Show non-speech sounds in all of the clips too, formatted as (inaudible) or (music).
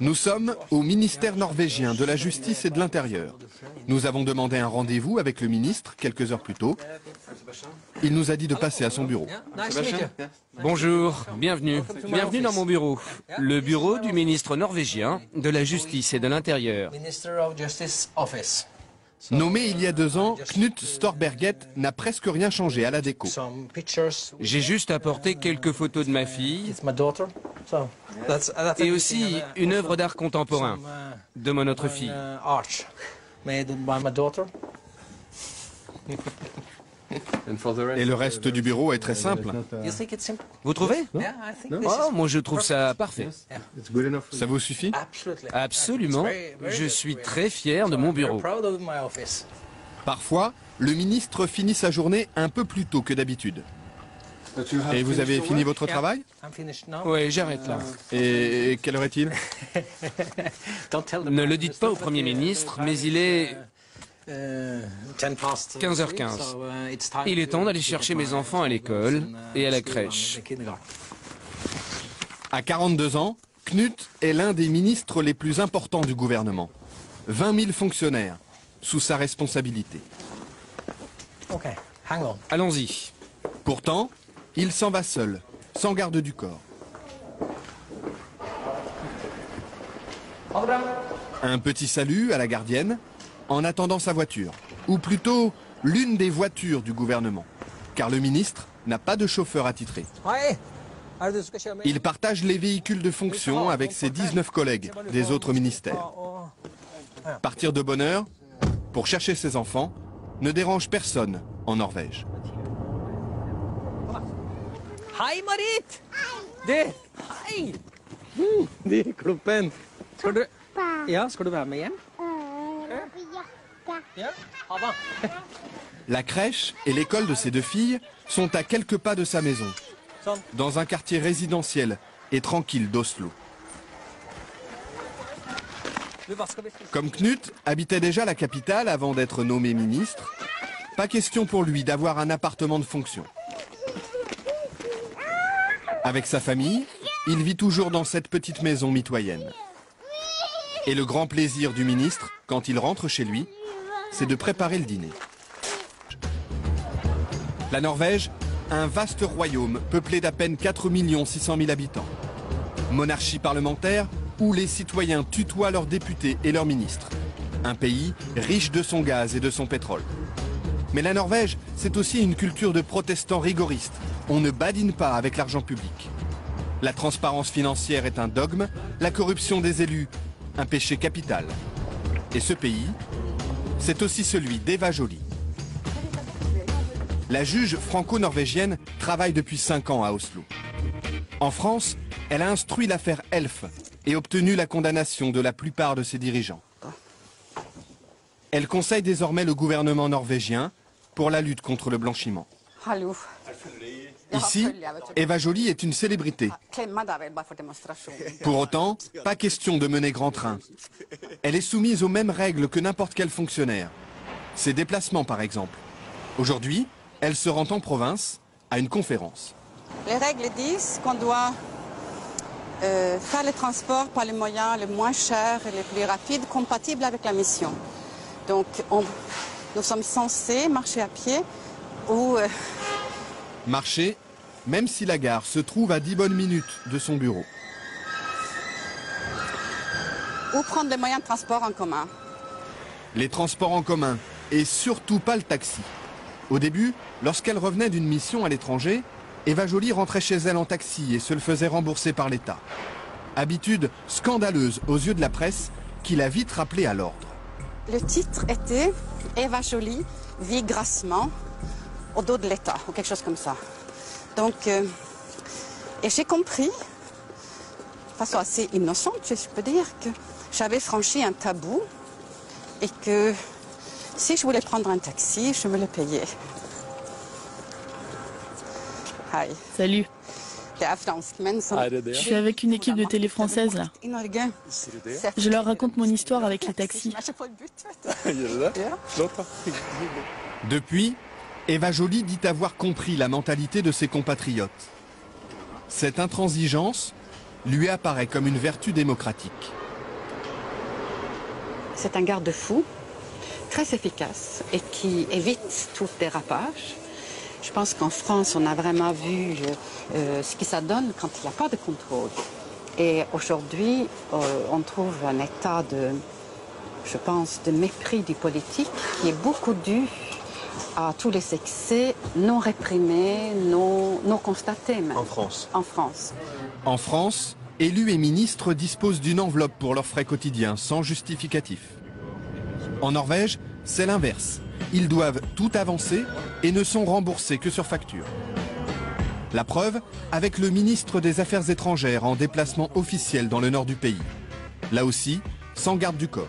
Nous sommes au ministère norvégien de la Justice et de l'Intérieur. Nous avons demandé un rendez-vous avec le ministre quelques heures plus tôt. Il nous a dit de passer à son bureau. Bonjour, bienvenue. Bienvenue dans mon bureau. Le bureau du ministre norvégien de la Justice et de l'Intérieur. Nommé il y a deux ans, Knut Storberget n'a presque rien changé à la déco. J'ai juste apporté quelques photos de ma fille et aussi une œuvre d'art contemporain de mon autre fille. Et le reste du bureau est très simple. Vous trouvez? Oh, moi je trouve ça parfait. Ça vous suffit? Absolument. Je suis très fier de mon bureau. Parfois, le ministre finit sa journée un peu plus tôt que d'habitude. Et vous avez fini votre travail Oui, j'arrête là. Et quelle heure est-il (laughs) Ne le dites pas au Premier ministre, mais il est 15h15. Il est temps d'aller chercher mes enfants à l'école et à la crèche. À 42 ans, Knut est l'un des ministres les plus importants du gouvernement. 20 000 fonctionnaires sous sa responsabilité. Allons-y. Pourtant, il s'en va seul, sans garde du corps. Un petit salut à la gardienne, en attendant sa voiture, ou plutôt l'une des voitures du gouvernement, car le ministre n'a pas de chauffeur attitré. Il partage les véhicules de fonction avec ses 19 collègues des autres ministères. Partir de bonne heure pour chercher ses enfants ne dérange personne en Norvège. Hei, Marit! Du, hei! De kloppen. Skal du Ja, skal du være med hjem? Ja. Ha det. La crèche et l'école de ses deux filles sont à quelques pas de sa maison, dans un quartier résidentiel et tranquille d'Oslo. Comme Knut habitait déjà la capitale avant d'être nommé ministre, pas question pour lui d'avoir un appartement de fonction. Avec sa famille, il vit toujours dans cette petite maison mitoyenne. Et le grand plaisir du ministre, quand il rentre chez lui, c'est de préparer le dîner. La Norvège, un vaste royaume peuplé d'à peine 4 600 000 habitants. Monarchie parlementaire où les citoyens tutoient leurs députés et leurs ministres. Un pays riche de son gaz et de son pétrole. Mais la Norvège, c'est aussi une culture de protestants rigoristes. On ne badine pas avec l'argent public. La transparence financière est un dogme, la corruption des élus, un péché capital. Et ce pays, c'est aussi celui d'Eva Joly. La juge franco-norvégienne travaille depuis 5 ans à Oslo. En France, elle a instruit l'affaire Elf et obtenu la condamnation de la plupart de ses dirigeants. Elle conseille désormais le gouvernement norvégien pour la lutte contre le blanchiment. Hallo. Ici, Eva Joly est une célébrité. Pour autant, pas question de mener grand train. Elle est soumise aux mêmes règles que n'importe quel fonctionnaire. Ses déplacements, par exemple. Aujourd'hui, elle se rend en province à une conférence. Les règles disent qu'on doit euh, faire les transports par les moyens les moins chers et les plus rapides compatibles avec la mission. Donc, on- nous sommes censés marcher à pied ou euh, Marcher, même si la gare se trouve à 10 bonnes minutes de son bureau. ou prendre les moyens de transport en commun. Les transports en commun et surtout pas le taxi. Au début, lorsqu'elle revenait d'une mission à l'étranger, Eva Joly rentrait chez elle en taxi et se le faisait rembourser par l'État. Habitude scandaleuse aux yeux de la presse qui l'a vite rappelée à l'ordre. Le titre était Eva Joly vit grassement au dos de l'État ou quelque chose comme ça. Donc, euh, et j'ai compris, de façon assez innocente, je peux dire, que j'avais franchi un tabou et que si je voulais prendre un taxi, je me le payais. Hei. Salut, Je suis avec une équipe de télé française là. Je leur raconte mon histoire avec les taxis. Depuis, Eva Joly dit avoir compris la mentalité de ses compatriotes. Cette intransigeance, lui apparaît comme une vertu démocratique. C'est un garde-fou très efficace et qui évite tout dérapage. Je pense qu'en France, on a vraiment vu euh, ce qui ça donne quand il n'y a pas de contrôle. Et aujourd'hui, euh, on trouve un état de, je pense, de mépris du politique qui est beaucoup dû à tous les excès non réprimés, non, non constatés même. En France En France. En France, élus et ministres disposent d'une enveloppe pour leurs frais quotidiens, sans justificatif. En Norvège, c'est l'inverse. Ils doivent tout avancer et ne sont remboursés que sur facture. La preuve avec le ministre des Affaires étrangères en déplacement officiel dans le nord du pays. Là aussi, sans garde du corps.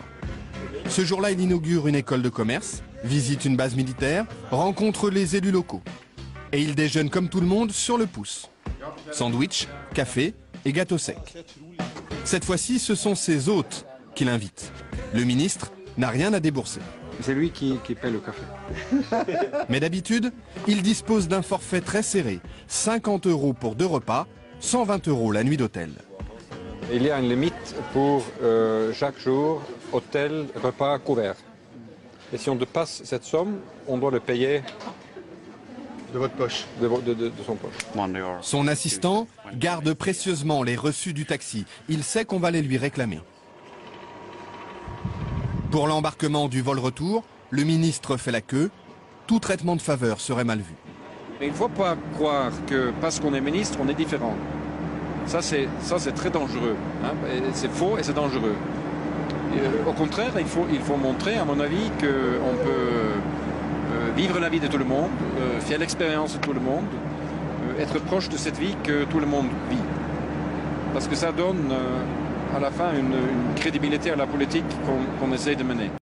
Ce jour-là, il inaugure une école de commerce, visite une base militaire, rencontre les élus locaux. Et il déjeune comme tout le monde sur le pouce. Sandwich, café et gâteau sec. Cette fois-ci, ce sont ses hôtes qui l'invitent. Le ministre n'a rien à débourser. C'est lui qui, paie le café. (laughs) Mais d'habitude, il dispose d'un forfait très serré. 50 euros pour deux repas, 120 euros la nuit d'hôtel. Il y a une limite pour euh, chaque jour, hôtel, repas couvert. Et si on dépasse cette somme, on doit le payer de votre poche. De, de, son poche. Son assistant garde précieusement les reçus du taxi. Il sait qu'on va les lui réclamer. Pour l'embarquement du vol retour, le ministre fait la queue. Tout traitement de faveur serait mal vu. il ne faut pas croire que parce qu'on est ministre, on est différent. Ça, c'est, très dangereux. Hein. C'est faux et c'est dangereux. Euh, au contraire, il faut, il faut montrer, à mon avis, qu'on peut euh, vivre la vie de tout le monde, euh, faire l'expérience de tout le monde, être proche de cette vie que tout le monde vit. Parce que ça donne à la fin une, crédibilité à la politique qu'on essaie de mener.